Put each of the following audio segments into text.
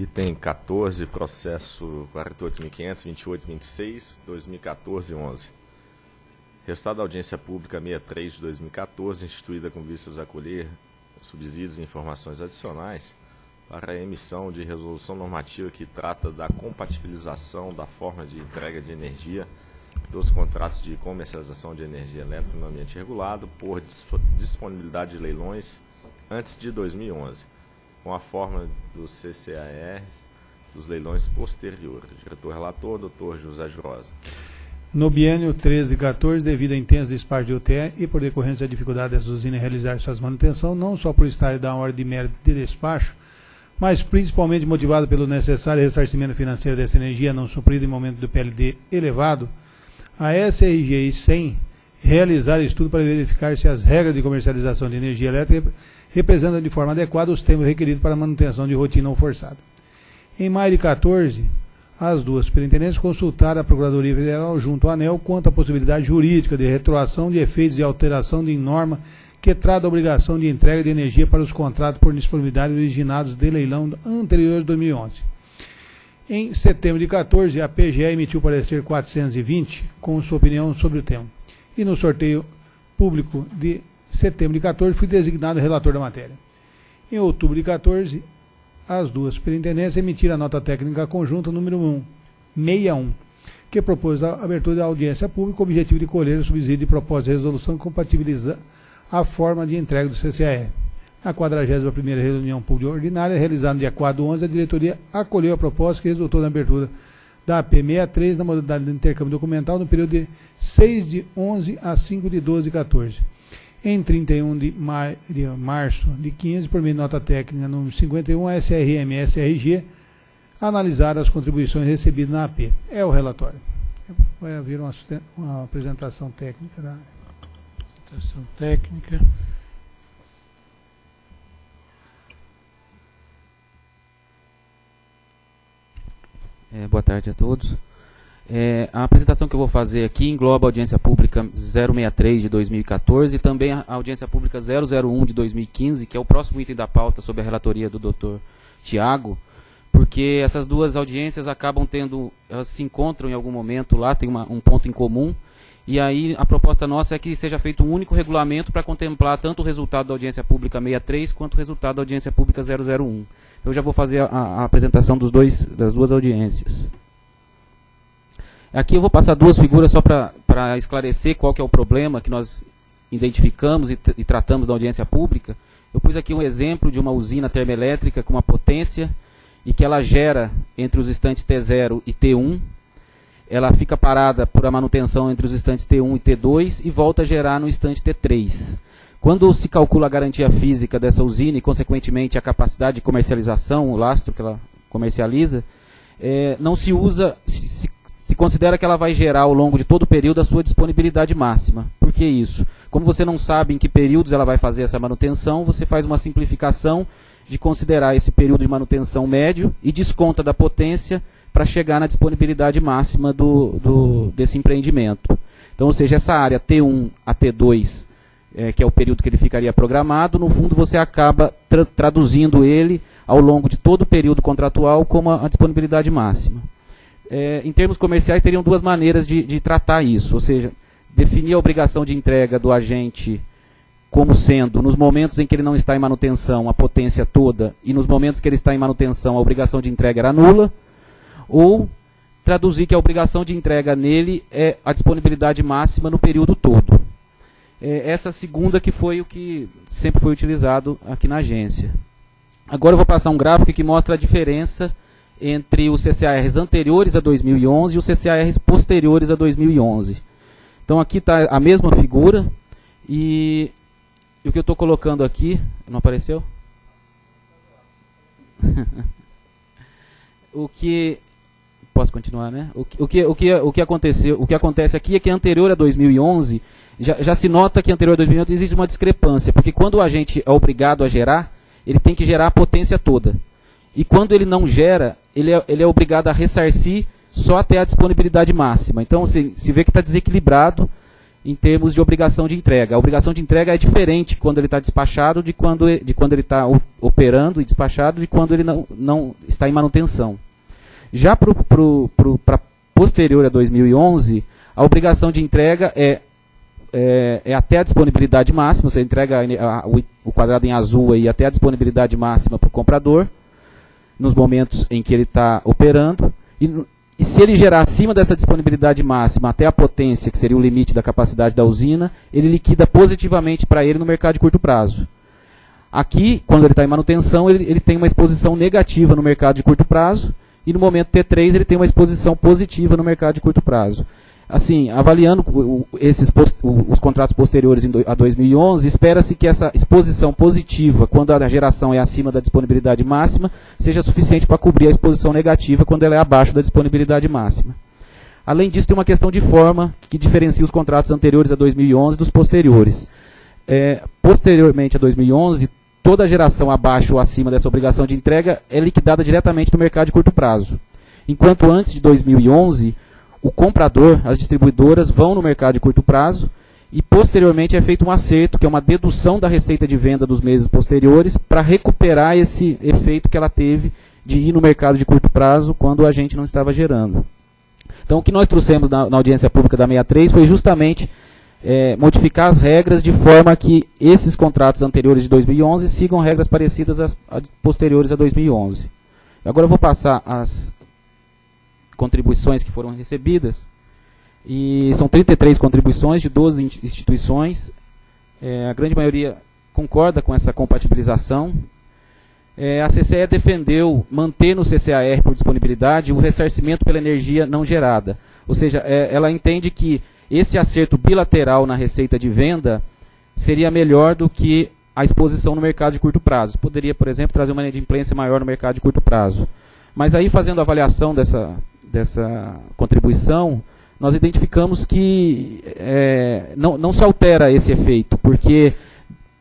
Item 14, processo 48.500, 2014-11. Resultado da audiência pública 63 de 2014, instituída com vistas a acolher subsídios e informações adicionais para a emissão de resolução normativa que trata da compatibilização da forma de entrega de energia dos contratos de comercialização de energia elétrica no ambiente regulado por disponibilidade de leilões antes de 2011 com a forma dos CCARs dos leilões posteriores. Diretor relator, doutor José Jurosa. No biênio 13 e 14, devido a intenso despacho de UTE e por decorrência da dificuldade das usinas realizar suas manutenções, não só por estar da hora de mérito de despacho, mas principalmente motivado pelo necessário ressarcimento financeiro dessa energia não suprida em momento do PLD elevado, a SRG sem realizar estudo para verificar se as regras de comercialização de energia elétrica representam de forma adequada os termos requeridos para manutenção de rotina não forçada. Em maio de 14, as duas superintendências consultaram a Procuradoria Federal junto ao ANEL quanto à possibilidade jurídica de retroação de efeitos e alteração de norma que trata a obrigação de entrega de energia para os contratos por disponibilidade originados de leilão anterior a 2011. Em setembro de 14, a PGE emitiu parecer 420 com sua opinião sobre o tema. E no sorteio público de setembro de 14, fui designado relator da matéria. Em outubro de 14, as duas superintendências emitiram a nota técnica conjunta número 1, 61, que propôs a abertura da audiência pública com o objetivo de colher o subsídio de propósito de resolução que compatibiliza a forma de entrega do CCAR. Na 41ª reunião pública ordinária, realizada no dia 4 de 11, a diretoria acolheu a proposta que resultou na abertura da AP 63 na modalidade de intercâmbio documental no período de 6 de 11 a 5 de 12 de 14 em 31 de, de março de 15, por meio de nota técnica número 51, a SRM e a SRG analisaram as contribuições recebidas na AP. É o relatório. Vai haver uma, uma apresentação técnica da. Apresentação técnica. É, boa tarde a todos. É, a apresentação que eu vou fazer aqui engloba a audiência pública 063 de 2014 e também a audiência pública 001 de 2015, que é o próximo item da pauta sobre a relatoria do Dr. Tiago, porque essas duas audiências acabam tendo, elas se encontram em algum momento lá, tem uma, um ponto em comum, e aí a proposta nossa é que seja feito um único regulamento para contemplar tanto o resultado da audiência pública 63 quanto o resultado da audiência pública 001. Eu já vou fazer a, a apresentação dos dois, das duas audiências. Aqui eu vou passar duas figuras só para esclarecer qual que é o problema que nós identificamos e, e tratamos da audiência pública. Eu pus aqui um exemplo de uma usina termoelétrica com uma potência e que ela gera entre os instantes T0 e T1. Ela fica parada por a manutenção entre os instantes T1 e T2 e volta a gerar no instante T3. Quando se calcula a garantia física dessa usina e, consequentemente, a capacidade de comercialização, o lastro que ela comercializa, é, não se usa, se, se se considera que ela vai gerar ao longo de todo o período a sua disponibilidade máxima. Por que isso? Como você não sabe em que períodos ela vai fazer essa manutenção, você faz uma simplificação de considerar esse período de manutenção médio e desconta da potência para chegar na disponibilidade máxima do, do, desse empreendimento. Então, ou seja, essa área T1 a T2, é, que é o período que ele ficaria programado, no fundo você acaba tra traduzindo ele ao longo de todo o período contratual como a, a disponibilidade máxima é, em termos comerciais, teriam duas maneiras de, de tratar isso. Ou seja, definir a obrigação de entrega do agente como sendo, nos momentos em que ele não está em manutenção, a potência toda, e nos momentos que ele está em manutenção, a obrigação de entrega era nula, ou traduzir que a obrigação de entrega nele é a disponibilidade máxima no período todo. É essa segunda que foi o que sempre foi utilizado aqui na agência. Agora eu vou passar um gráfico que mostra a diferença entre os CCARs anteriores a 2011 e os CCARs posteriores a 2011. Então aqui está a mesma figura e, o que eu estou colocando aqui, não apareceu? o que posso continuar, né? O, o, que, o, que, o que aconteceu, o que acontece aqui é que anterior a 2011 já, já se nota que anterior a 2011 existe uma discrepância, porque quando o agente é obrigado a gerar, ele tem que gerar a potência toda. E quando ele não gera, ele é, ele é obrigado a ressarcir só até a disponibilidade máxima. Então se, se vê que está desequilibrado em termos de obrigação de entrega. A obrigação de entrega é diferente quando ele está despachado de quando, de quando ele está operando e despachado de quando ele não, não está em manutenção. Já para posterior a 2011, a obrigação de entrega é, é, é até a disponibilidade máxima, você entrega a, a, o, o, quadrado em azul aí até a disponibilidade máxima para o comprador, nos momentos em que ele está operando, e, e se ele gerar acima dessa disponibilidade máxima até a potência, que seria o limite da capacidade da usina, ele liquida positivamente para ele no mercado de curto prazo. Aqui, quando ele está em manutenção, ele, ele tem uma exposição negativa no mercado de curto prazo, e no momento T3 ele tem uma exposição positiva no mercado de curto prazo. Assim, avaliando esses os contratos posteriores a 2011, espera-se que essa exposição positiva, quando a geração é acima da disponibilidade máxima, seja suficiente para cobrir a exposição negativa quando ela é abaixo da disponibilidade máxima. Além disso, tem uma questão de forma que diferencia os contratos anteriores a 2011 dos posteriores. É, posteriormente a 2011, toda geração abaixo ou acima dessa obrigação de entrega é liquidada diretamente no mercado de curto prazo. Enquanto antes de 2011, o comprador, as distribuidoras vão no mercado de curto prazo e posteriormente é feito um acerto, que é uma dedução da receita de venda dos meses posteriores, para recuperar esse efeito que ela teve de ir no mercado de curto prazo quando a gente não estava gerando. Então, o que nós trouxemos na, na audiência pública da 63 foi justamente é, modificar as regras de forma que esses contratos anteriores de 2011 sigam regras parecidas às, às posteriores a 2011. Agora eu vou passar as contribuições que foram recebidas. E são 33 contribuições de 12 instituições. É, a grande maioria concorda com essa compatibilização. É, a CCE defendeu manter no CCAR por disponibilidade o ressarcimento pela energia não gerada. Ou seja, é, ela entende que esse acerto bilateral na receita de venda seria melhor do que a exposição no mercado de curto prazo. Poderia, por exemplo, trazer uma inadimplência maior no mercado de curto prazo. Mas aí, fazendo a avaliação dessa, dessa contribuição, nós identificamos que é, não, não se altera esse efeito, porque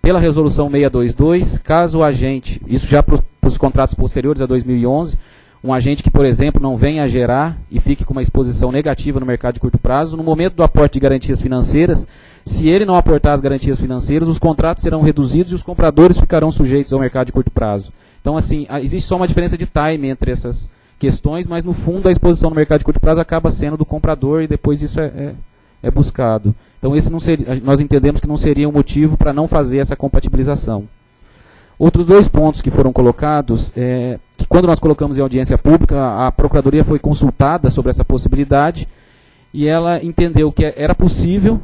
pela resolução 622, caso o agente, isso já para os contratos posteriores a 2011, um agente que, por exemplo, não venha a gerar e fique com uma exposição negativa no mercado de curto prazo, no momento do aporte de garantias financeiras, se ele não aportar as garantias financeiras, os contratos serão reduzidos e os compradores ficarão sujeitos ao mercado de curto prazo. Então, assim, existe só uma diferença de time entre essas, questões, mas no fundo a exposição no mercado de curto prazo acaba sendo do comprador e depois isso é, é, é buscado. Então esse não seria, nós entendemos que não seria um motivo para não fazer essa compatibilização. Outros dois pontos que foram colocados, é, que quando nós colocamos em audiência pública, a Procuradoria foi consultada sobre essa possibilidade e ela entendeu que era possível,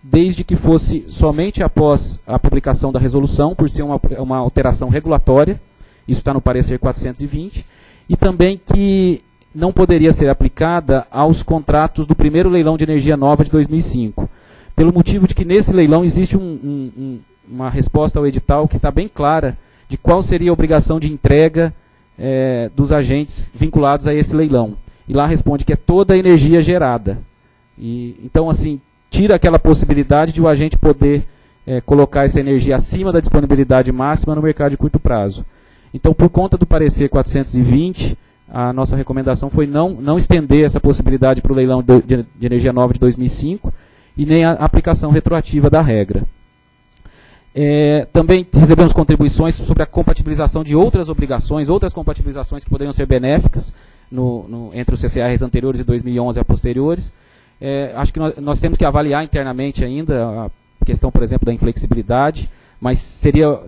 desde que fosse somente após a publicação da resolução, por ser uma, uma alteração regulatória, isso está no parecer 420, e também que não poderia ser aplicada aos contratos do primeiro leilão de energia nova de 2005, pelo motivo de que nesse leilão existe um, um, um, uma resposta ao edital que está bem clara de qual seria a obrigação de entrega é, dos agentes vinculados a esse leilão. E lá responde que é toda a energia gerada. E, então, assim, tira aquela possibilidade de o agente poder é, colocar essa energia acima da disponibilidade máxima no mercado de curto prazo. Então, por conta do parecer 420, a nossa recomendação foi não, não estender essa possibilidade para o leilão de, de, energia nova de 2005 e nem a aplicação retroativa da regra. É, também recebemos contribuições sobre a compatibilização de outras obrigações, outras compatibilizações que poderiam ser benéficas no, no, entre os CCRs anteriores de 2011 a posteriores. É, acho que nós, nós, temos que avaliar internamente ainda a questão, por exemplo, da inflexibilidade, mas seria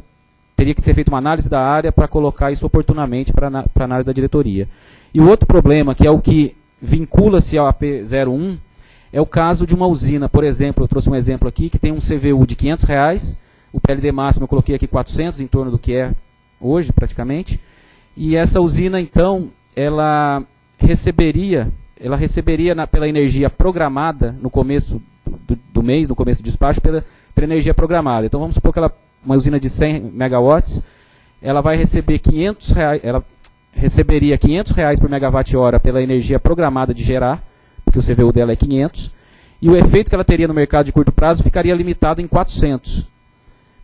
teria que ser feita uma análise da área para colocar isso oportunamente para análise da diretoria. E o outro problema, que é o que vincula-se ao AP01, é o caso de uma usina, por exemplo, eu trouxe um exemplo aqui, que tem um CVU de 500 reais, o PLD máximo eu coloquei aqui 400, em torno do que é hoje, praticamente, e essa usina, então, ela receberia, ela receberia na, pela energia programada no começo do, do mês, no começo do despacho, pela, pela energia programada. Então, vamos supor que ela uma usina de 100 megawatts, ela vai receber 500 reais, ela receberia 500 reais por megawatt-hora pela energia programada de gerar, porque o CVU dela é 500, e o efeito que ela teria no mercado de curto prazo ficaria limitado em 400,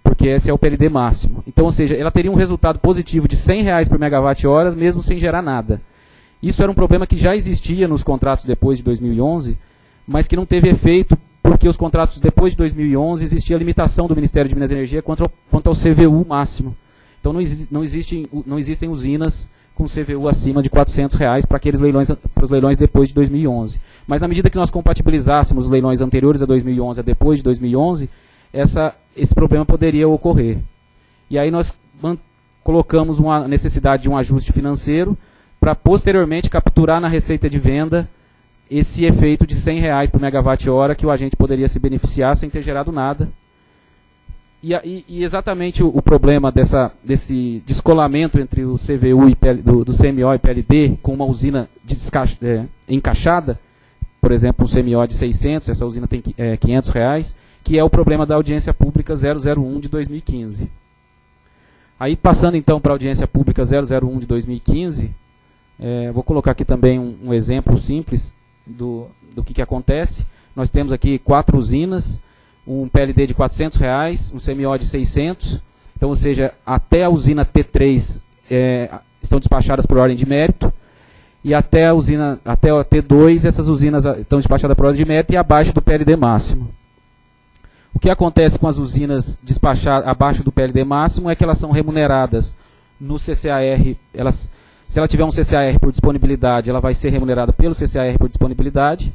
porque esse é o PLD máximo. Então, ou seja, ela teria um resultado positivo de 100 reais por megawatt-hora, mesmo sem gerar nada. Isso era um problema que já existia nos contratos depois de 2011, mas que não teve efeito porque os contratos depois de 2011 existia a limitação do Ministério de Minas e Energia quanto ao, quanto ao CVU máximo. Então não, não, existe, não existem usinas com CVU acima de 400 reais para aqueles leilões, para os leilões depois de 2011. Mas na medida que nós compatibilizássemos os leilões anteriores a 2011 a depois de 2011, essa, esse problema poderia ocorrer. E aí nós colocamos uma necessidade de um ajuste financeiro para posteriormente capturar na receita de venda esse efeito de 100 reais por megawatt-hora que o agente poderia se beneficiar sem ter gerado nada. E, e, e exatamente o, o, problema dessa, desse descolamento entre o CVU e PL, do, do, CMO e PLD com uma usina de é, encaixada, por exemplo, um CMO de 600, essa usina tem é, 500 reais, que é o problema da audiência pública 001 de 2015. Aí passando então para a audiência pública 001 de 2015, é, vou colocar aqui também um, um exemplo simples do, do que, que acontece. Nós temos aqui quatro usinas, um PLD de 400 reais, um CMO de 600. Então, ou seja, até a usina T3 é, estão despachadas por ordem de mérito. E até a usina, até a T2, essas usinas estão despachadas por ordem de mérito e abaixo do PLD máximo. O que acontece com as usinas despachadas abaixo do PLD máximo é que elas são remuneradas no CCAR, elas se ela tiver um CCAR por disponibilidade, ela vai ser remunerada pelo CCAR por disponibilidade.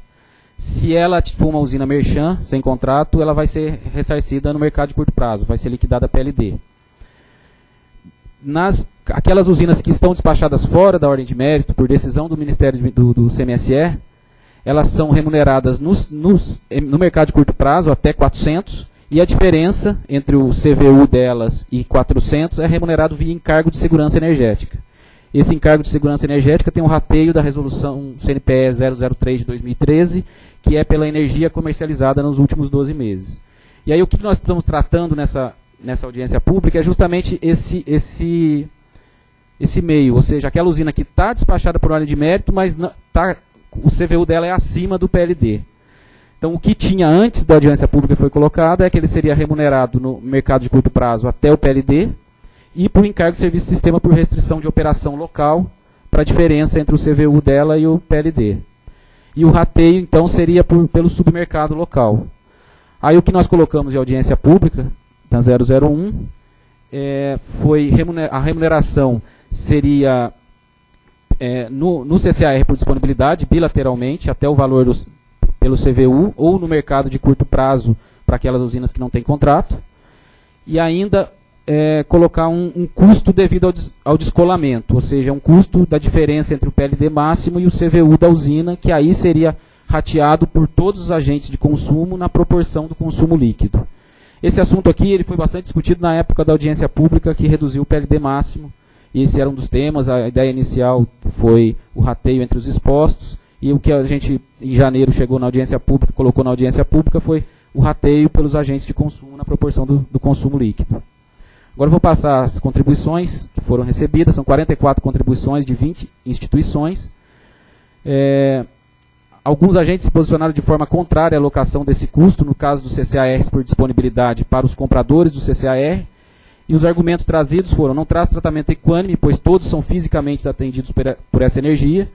Se ela for uma usina merchan, sem contrato, ela vai ser ressarcida no mercado de curto prazo, vai ser liquidada a PLD. Nas, aquelas usinas que estão despachadas fora da ordem de mérito, por decisão do Ministério do, do CMSE, elas são remuneradas nos, nos, no mercado de curto prazo até 400, e a diferença entre o CVU delas e 400 é remunerado via encargo de segurança energética. Esse encargo de segurança energética tem um rateio da resolução CNPE 003 de 2013, que é pela energia comercializada nos últimos 12 meses. E aí o que nós estamos tratando nessa, nessa audiência pública é justamente esse, esse, esse meio, ou seja, aquela usina que está despachada por ordem de mérito, mas tá, o CVU dela é acima do PLD. Então, o que tinha antes da audiência pública foi colocado é que ele seria remunerado no mercado de curto prazo até o PLD, e por encargo de serviço de sistema por restrição de operação local, para a diferença entre o CVU dela e o PLD. E o rateio, então, seria por, pelo submercado local. Aí o que nós colocamos de audiência pública, na 001, é, foi a remuneração seria é, no, no CCAR por disponibilidade, bilateralmente, até o valor dos, pelo CVU, ou no mercado de curto prazo, para aquelas usinas que não têm contrato. E ainda é, colocar um, um, custo devido ao, des, ao, descolamento, ou seja, um custo da diferença entre o PLD máximo e o CVU da usina, que aí seria rateado por todos os agentes de consumo na proporção do consumo líquido. Esse assunto aqui ele foi bastante discutido na época da audiência pública que reduziu o PLD máximo, e esse era um dos temas, a ideia inicial foi o rateio entre os expostos, e o que a gente, em janeiro, chegou na audiência pública, colocou na audiência pública foi o rateio pelos agentes de consumo na proporção do, do consumo líquido. Agora vou passar as contribuições que foram recebidas, são 44 contribuições de 20 instituições. É, alguns agentes se posicionaram de forma contrária à alocação desse custo, no caso do CCAR por disponibilidade para os compradores do CCAR, e os argumentos trazidos foram, não traz tratamento equânime, pois todos são fisicamente atendidos por essa energia.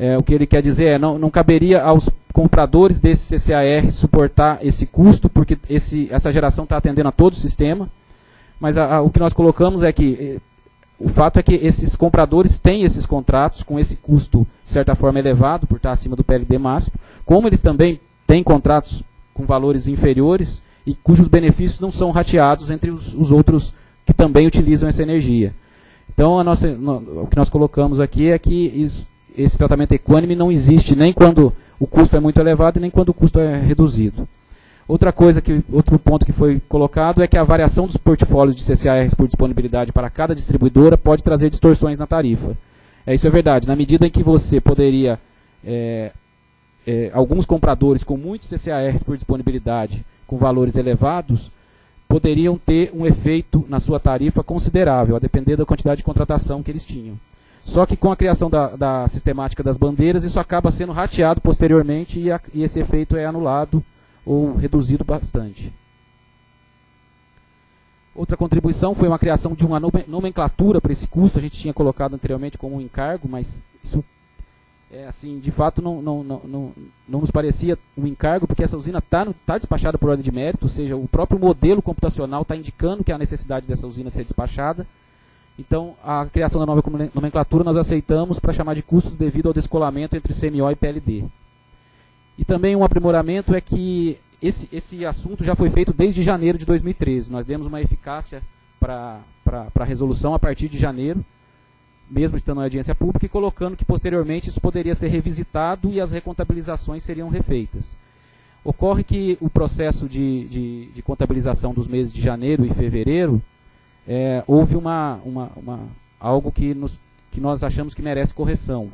É, o que ele quer dizer é, não, não caberia aos compradores desse CCAR suportar esse custo, porque esse, essa geração está atendendo a todo o sistema mas a, a, o que nós colocamos é que eh, o fato é que esses compradores têm esses contratos com esse custo, de certa forma, elevado, por estar acima do PLD máximo, como eles também têm contratos com valores inferiores e cujos benefícios não são rateados entre os, os outros que também utilizam essa energia. Então, nossa, no, o que nós colocamos aqui é que isso, esse tratamento equânime não existe nem quando o custo é muito elevado e nem quando o custo é reduzido. Outra coisa que outro ponto que foi colocado é que a variação dos portfólios de CCARs por disponibilidade para cada distribuidora pode trazer distorções na tarifa. É, isso é verdade. Na medida em que você poderia é, é, alguns compradores com muitos CCARs por disponibilidade com valores elevados poderiam ter um efeito na sua tarifa considerável, a depender da quantidade de contratação que eles tinham. Só que com a criação da, da sistemática das bandeiras, isso acaba sendo rateado posteriormente e, a, e esse efeito é anulado ou reduzido bastante. Outra contribuição foi uma criação de uma nomenclatura para esse custo. A gente tinha colocado anteriormente como um encargo, mas isso é, assim, de fato não, não, não, não, não nos parecia um encargo, porque essa usina está tá despachada por ordem de mérito, ou seja, o próprio modelo computacional está indicando que há necessidade dessa usina ser despachada. Então, a criação da nova nomenclatura nós aceitamos para chamar de custos devido ao descolamento entre CMO e PLD. E também um aprimoramento é que esse, esse assunto já foi feito desde janeiro de 2013. Nós demos uma eficácia para a resolução a partir de janeiro, mesmo estando na audiência pública, e colocando que posteriormente isso poderia ser revisitado e as recontabilizações seriam refeitas. Ocorre que o processo de, de, de contabilização dos meses de janeiro e fevereiro é, houve uma, uma, uma, algo que, nos, que nós achamos que merece correção.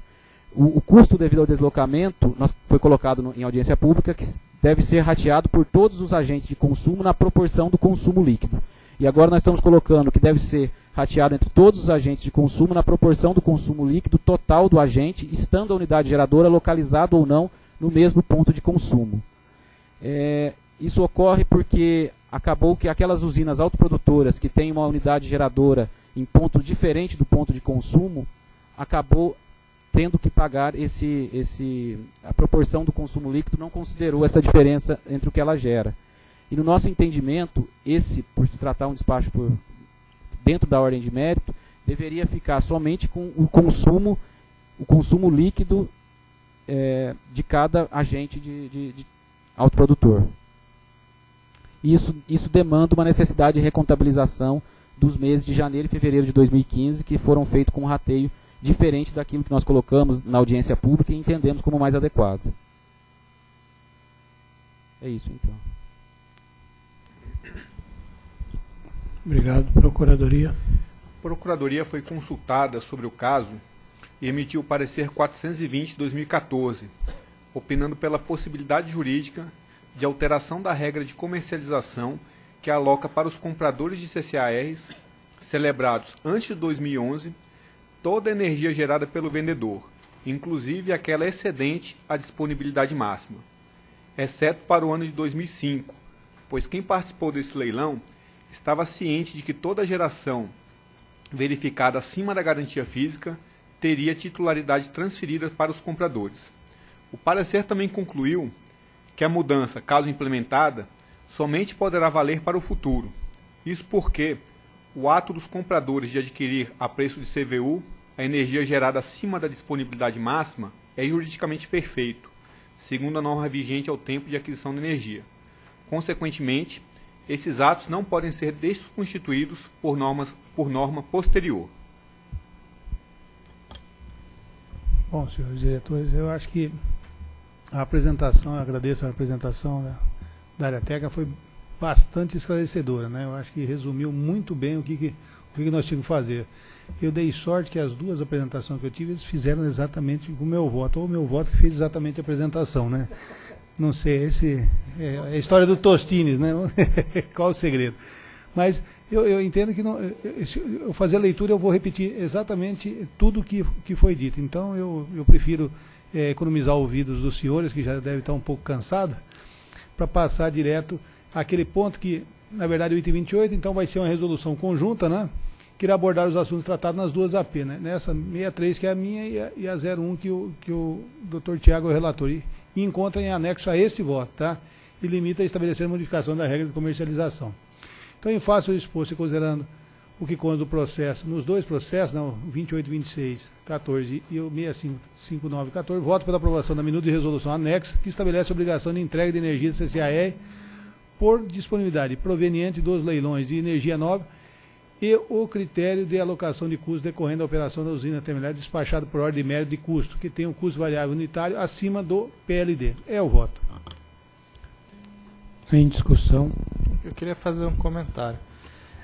O, o custo devido ao deslocamento nós, foi colocado no, em audiência pública que deve ser rateado por todos os agentes de consumo na proporção do consumo líquido. E agora nós estamos colocando que deve ser rateado entre todos os agentes de consumo na proporção do consumo líquido total do agente, estando a unidade geradora localizada ou não no mesmo ponto de consumo. É, isso ocorre porque acabou que aquelas usinas autoprodutoras que têm uma unidade geradora em ponto diferente do ponto de consumo, acabou tendo que pagar esse, esse, a proporção do consumo líquido não considerou essa diferença entre o que ela gera. E no nosso entendimento, esse, por se tratar um despacho por, dentro da ordem de mérito, deveria ficar somente com o consumo, o consumo líquido é, de cada agente de, de, de autoprodutor. Isso, isso demanda uma necessidade de recontabilização dos meses de janeiro e fevereiro de 2015, que foram feitos com rateio diferente daquilo que nós colocamos na audiência pública e entendemos como mais adequado. É isso, então. Obrigado, Procuradoria. A Procuradoria foi consultada sobre o caso e emitiu o parecer 420-2014, opinando pela possibilidade jurídica de alteração da regra de comercialização que aloca para os compradores de CCARs celebrados antes de 2011 toda a energia gerada pelo vendedor, inclusive aquela excedente à disponibilidade máxima, exceto para o ano de 2005, pois quem participou desse leilão estava ciente de que toda geração verificada acima da garantia física teria titularidade transferida para os compradores. O parecer também concluiu que a mudança, caso implementada, somente poderá valer para o futuro. Isso porque o ato dos compradores de adquirir a preço de CVU a energia gerada acima da disponibilidade máxima é juridicamente perfeito, segundo a norma vigente ao tempo de aquisição de energia. Consequentemente, esses atos não podem ser desconstituídos por, normas, por norma posterior. Bom, senhores diretores, eu acho que a apresentação, eu agradeço a apresentação da, da área técnica, foi bastante esclarecedora, né? Eu acho que resumiu muito bem o que, que, o que nós tínhamos que fazer. Eu dei sorte que as duas apresentações que eu tive, eles fizeram exatamente o meu voto, ou o meu voto que fez exatamente a apresentação, né? Não sei, esse é a história do Tostines, né? Qual o segredo? Mas eu, eu entendo que não, eu, fazer a leitura eu vou repetir exatamente tudo que, que foi dito. Então eu, eu prefiro é, economizar ouvidos dos senhores, que já devem estar um pouco cansados, para passar direto àquele ponto que, na verdade, o item 28, então vai ser uma resolução conjunta, né? Que irá abordar os assuntos tratados nas duas AP, né? Nessa 63, que é a minha, e a, e a 01, que o, que o doutor Tiago é o relator. E, e encontra em anexo a esse voto, tá? E limita a estabelecer a modificação da regra de comercialização. Então, em face exposto considerando o que consta do processo, nos dois processos, não, 28, 26, 14 e o 6559, 14, voto pela aprovação da minuta de resolução anexa que estabelece a obrigação de entrega de energia do CCAE por disponibilidade proveniente dos leilões de energia nova e o critério de alocação de custo decorrendo da operação da usina terminal despachado por ordem de mérito de custo, que tem um custo variável unitário acima do PLD. É o voto. Em discussão. Eu queria fazer um comentário.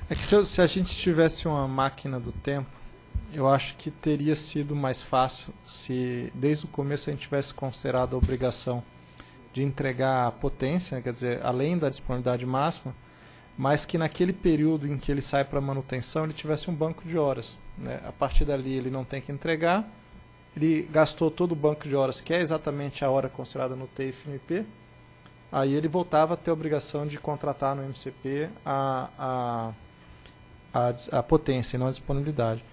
É que se, eu, se a gente tivesse uma máquina do tempo, eu acho que teria sido mais fácil se desde o começo a gente tivesse considerado a obrigação de entregar a potência, quer dizer, além da disponibilidade máxima, mas que naquele período em que ele sai para manutenção ele tivesse um banco de horas. Né? A partir dali ele não tem que entregar, ele gastou todo o banco de horas, que é exatamente a hora considerada no TIF-MP, aí ele voltava a ter a obrigação de contratar no MCP a, a a, a potência e não a disponibilidade.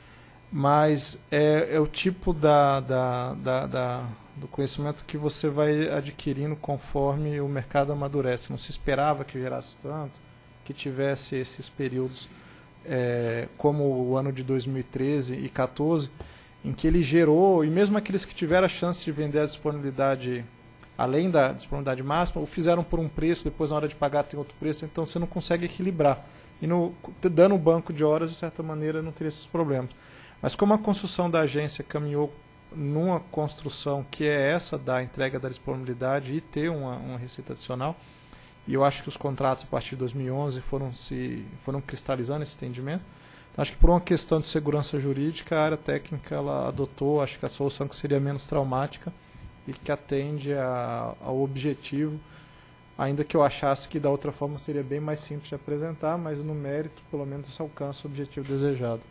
mas é, é o tipo da, da, da, da, do conhecimento que você vai adquirindo conforme o mercado amadurece. Não se esperava que gerasse tanto, que tivesse esses períodos é, como o ano de 2013 e 2014, em que ele gerou, e mesmo aqueles que tiveram a chance de vender a disponibilidade além da disponibilidade máxima, o fizeram por um preço, depois na hora de pagar tem outro preço, então você não consegue equilibrar. E no, dando o banco de horas, de certa maneira, não teria esses problemas. Mas como a construção da agência caminhou numa construção que é essa da entrega da disponibilidade e ter uma, uma receita adicional, e eu acho que os contratos a partir de 2011 foram se foram cristalizando esse entendimento. Então, acho que por uma questão de segurança jurídica, a área técnica ela adotou, acho que a solução que seria menos traumática e que atende a, ao objetivo, ainda que eu achasse que da outra forma seria bem mais simples de apresentar, mas no mérito, pelo menos, isso alcança o objetivo desejado.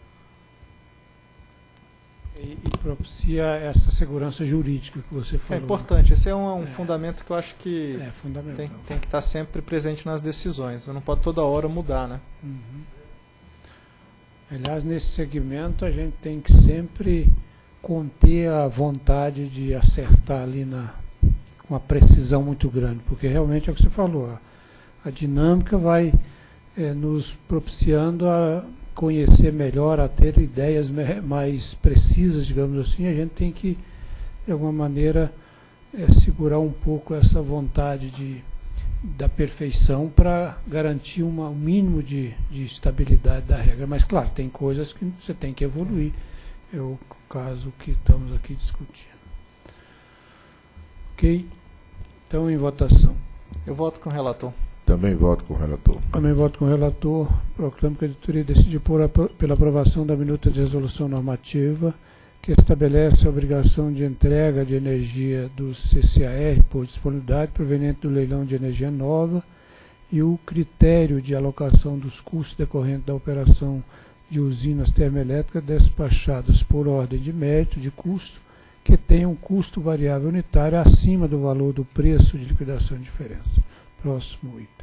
E, e propicia essa segurança jurídica que você É falou. importante, esse é um, um É. fundamento que eu acho que É fundamental. tem, tem que estar sempre presente nas decisões. Não pode toda hora mudar, né? Uhum. Aliás, nesse segmento a gente tem que sempre conter a vontade de acertar ali na com uma precisão muito grande, porque realmente é o que você falou, a, a dinâmica vai eh, nos propiciando a conhecer melhor, a ter ideias mais precisas, digamos assim, a gente tem que, de alguma maneira, eh, segurar um pouco essa vontade de, da perfeição para garantir uma, um mínimo de, de estabilidade da regra. Mas, claro, tem coisas que você tem que evoluir. É o caso que estamos aqui discutindo. Ok? Então, em votação. Eu voto com o relator. Também voto com o relator. Também voto com o relator. Proclamo que a editoria decide por pela aprovação da minuta de resolução normativa que estabelece a obrigação de entrega de energia do CCAR por disponibilidade proveniente do leilão de energia nova e o critério de alocação dos custos decorrentes da operação de usinas termoelétricas despachadas por ordem de mérito de custo que tenham um custo variável unitário acima do valor do preço de liquidação de diferença. Próximo item.